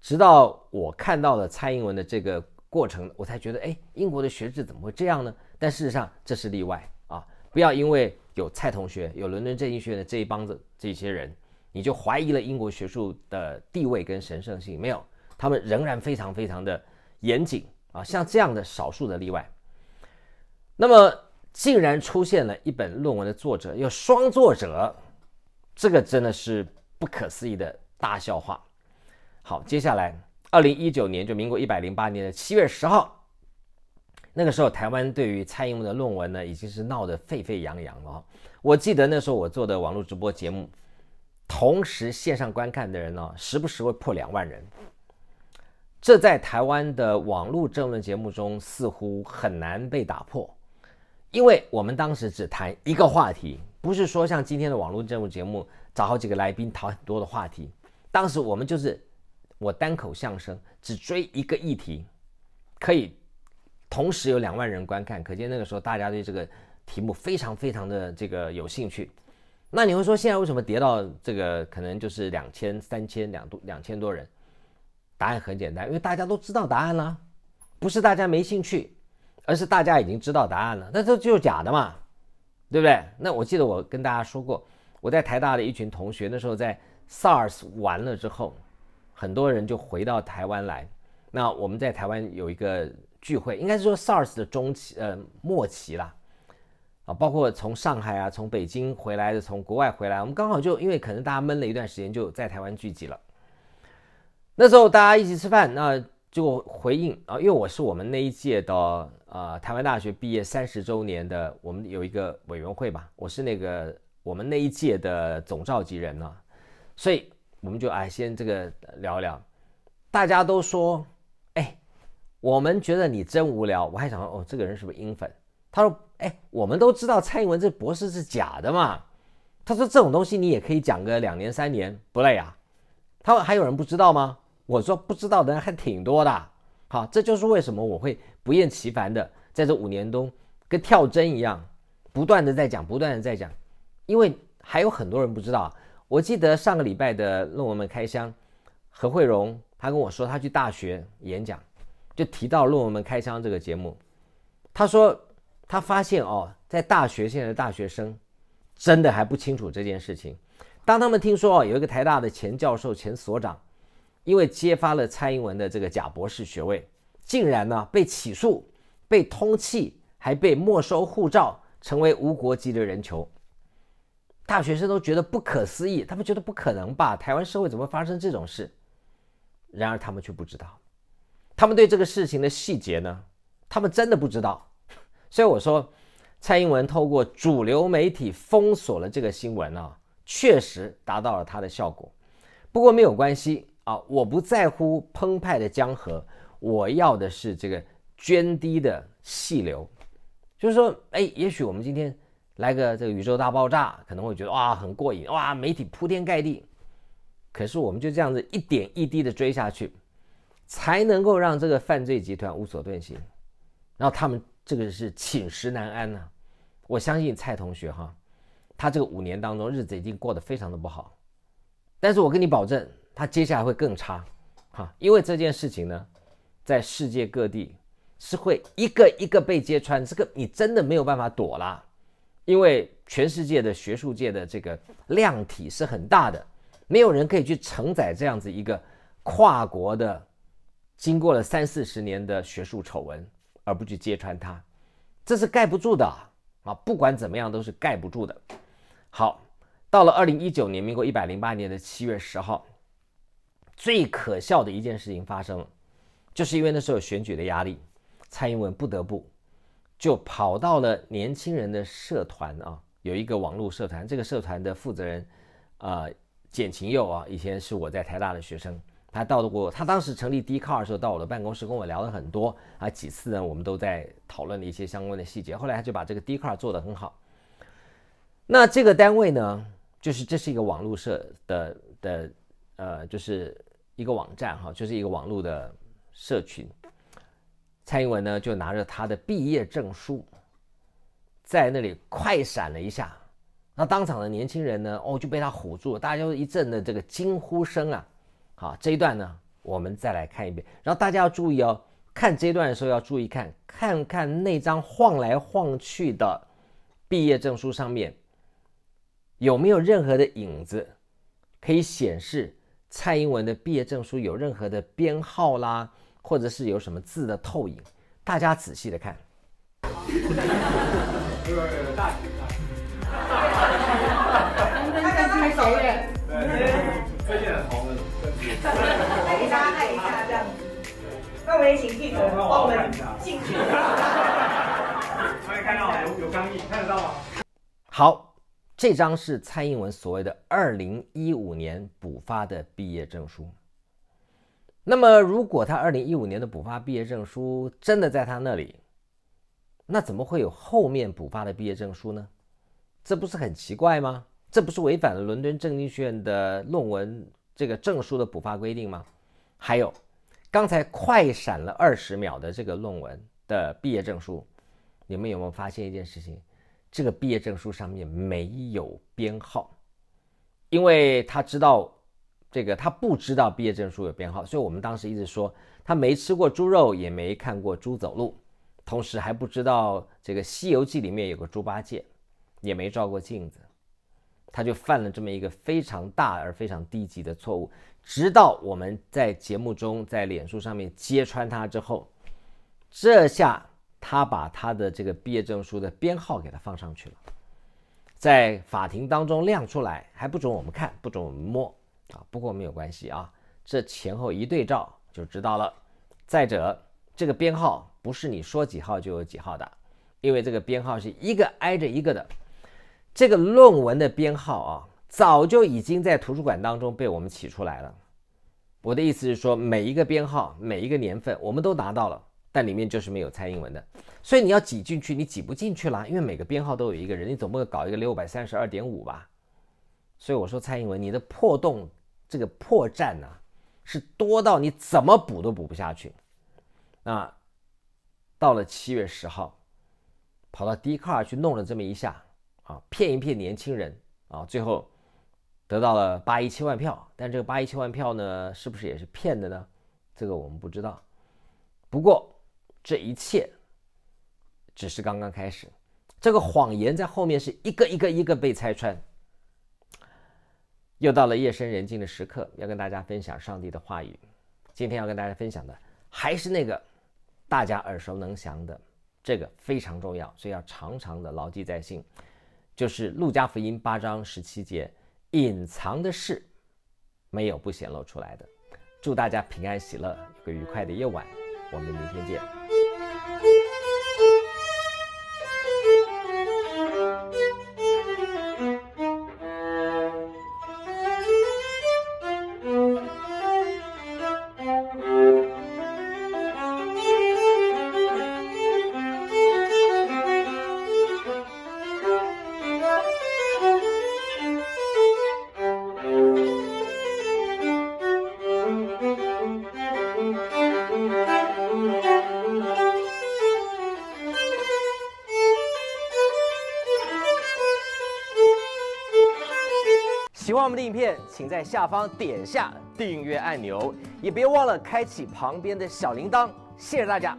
直到我看到了蔡英文的这个过程，我才觉得，哎，英国的学制怎么会这样呢？但事实上这是例外啊！不要因为有蔡同学、有伦敦政经学院的这一帮子这些人，你就怀疑了英国学术的地位跟神圣性。没有，他们仍然非常非常的严谨啊。像这样的少数的例外。那么，竟然出现了一本论文的作者有双作者，这个真的是不可思议的大笑话。好，接下来，二零一九年，就民国一百零八年的七月十号，那个时候台湾对于蔡英文的论文呢，已经是闹得沸沸扬扬了。我记得那时候我做的网络直播节目，同时线上观看的人呢，时不时会破两万人。这在台湾的网络政论节目中似乎很难被打破。因为我们当时只谈一个话题，不是说像今天的网络政务节目找好几个来宾讨很多的话题。当时我们就是我单口相声，只追一个议题，可以同时有两万人观看，可见那个时候大家对这个题目非常非常的这个有兴趣。那你会说现在为什么跌到这个可能就是两千、三千、两多两千多人？答案很简单，因为大家都知道答案了，不是大家没兴趣。而是大家已经知道答案了，那这就是假的嘛，对不对？那我记得我跟大家说过，我在台大的一群同学，那时候在 SARS 完了之后，很多人就回到台湾来。那我们在台湾有一个聚会，应该是说 SARS 的中期呃末期啦，啊，包括从上海啊、从北京回来的、从国外回来，我们刚好就因为可能大家闷了一段时间，就在台湾聚集了。那时候大家一起吃饭，那就回应啊，因为我是我们那一届的。啊，台湾大学毕业三十周年的，我们有一个委员会吧，我是那个我们那一届的总召集人呢，所以我们就哎先这个聊聊。大家都说，哎，我们觉得你真无聊。我还想说，哦，这个人是不是英粉？他说，哎，我们都知道蔡英文这博士是假的嘛。他说这种东西你也可以讲个两年三年不累啊。他说还有人不知道吗？我说不知道的人还挺多的。好，这就是为什么我会不厌其烦的在这五年中跟跳针一样，不断的在讲，不断的在讲，因为还有很多人不知道。我记得上个礼拜的论文们开箱，何慧荣他跟我说他去大学演讲，就提到论文们开箱这个节目，他说他发现哦，在大学现在的大学生真的还不清楚这件事情。当他们听说哦，有一个台大的前教授、前所长，因为揭发了蔡英文的这个假博士学位，竟然呢被起诉、被通缉，还被没收护照，成为无国籍的人球。大学生都觉得不可思议，他们觉得不可能吧？台湾社会怎么发生这种事？然而他们却不知道，他们对这个事情的细节呢，他们真的不知道。所以我说，蔡英文透过主流媒体封锁了这个新闻啊，确实达到了它的效果。不过没有关系啊，我不在乎澎湃的江河，我要的是这个涓滴的细流。就是说，哎，也许我们今天来个这个宇宙大爆炸，可能会觉得哇很过瘾，哇媒体铺天盖地。可是我们就这样子一点一滴的追下去，才能够让这个犯罪集团无所遁形，然后他们这个是寝食难安呐、我相信蔡同学哈，他这个五年当中日子已经过得非常的不好，但是我跟你保证，他接下来会更差，哈，因为这件事情呢，在世界各地是会一个一个被揭穿，这个你真的没有办法躲啦，因为全世界的学术界的这个量体是很大的，没有人可以去承载这样子一个跨国的，经过了三四十年的学术丑闻而不去揭穿它，这是盖不住的啊！不管怎么样都是盖不住的。好，到了二零一九年，民国一百零八年的七月十号，最可笑的一件事情发生了，就是因为那时候有选举的压力，蔡英文不得不就跑到了年轻人的社团啊，有一个网络社团，这个社团的负责人，呃，简晴佑啊，以前是我在台大的学生，他到过，他当时成立 D car 的时候，到我的办公室跟我聊了很多啊，几次呢，我们都在讨论了一些相关的细节，后来他就把这个 D car 做得很好。那这个单位呢，就是这是一个网络社的的呃，就是一个网站哈，就是一个网络的社群。蔡英文呢就拿着他的毕业证书，在那里快闪了一下，那当场的年轻人呢，哦就被他唬住了，大家就一阵的这个惊呼声啊。好，这一段呢我们再来看一遍，然后大家要注意哦，看这一段的时候要注意看，看看那张晃来晃去的毕业证书上面。有没有任何的影子可以显示蔡英文的毕业证书有任何的编号啦，或者是有什么字的透影？大家仔细的看。那我们也请记者帮我们进去。可以看到有有钢印，看得到吗？好，这张是蔡英文所谓的二零一五年补发的毕业证书。那么，如果他二零一五年的补发毕业证书真的在他那里，那怎么会有后面补发的毕业证书呢？这不是很奇怪吗？这不是违反了伦敦政经学院的论文这个证书的补发规定吗？还有，刚才快闪了二十秒的这个论文的毕业证书，你们有没有发现一件事情？这个毕业证书上面没有编号，因为他知道这个他不知道毕业证书有编号，所以我们当时一直说他没吃过猪肉，也没看过猪走路，同时还不知道这个《西游记》里面有个猪八戒，也没照过镜子，他就犯了这么一个非常大而非常低级的错误。直到我们在节目中在脸书上面揭穿他之后，这下。他把他的这个毕业证书的编号给他放上去了，在法庭当中亮出来，还不准我们看，不准我们摸啊。不过没有关系啊，这前后一对照就知道了。再者，这个编号不是你说几号就有几号的，因为这个编号是一个挨着一个的。这个论文的编号啊，早就已经在图书馆当中被我们起出来了。我的意思是说，每一个编号，每一个年份，我们都拿到了。但里面就是没有蔡英文的，所以你要挤进去，你挤不进去啦，因为每个编号都有一个人，你总不能搞一个六百三十二点五吧？所以我说蔡英文，你的破洞这个破绽呐、是多到你怎么补都补不下去。那到了七月十号，跑到 d 卡 r 去弄了这么一下啊，骗一骗年轻人啊，最后得到了八亿七万票，但这个八亿七万票呢，是不是也是骗的呢？这个我们不知道。不过。这一切只是刚刚开始，这个谎言在后面是一个一个一个被拆穿。又到了夜深人静的时刻，要跟大家分享上帝的话语。今天要跟大家分享的还是那个大家耳熟能详的，这个非常重要，所以要常常的牢记在心，就是路加福音八章十七节，隐藏的事没有不显露出来的。祝大家平安喜乐，有个愉快的夜晚，我们明天见。请在下方点下订阅按钮，也别忘了开启旁边的小铃铛。谢谢大家，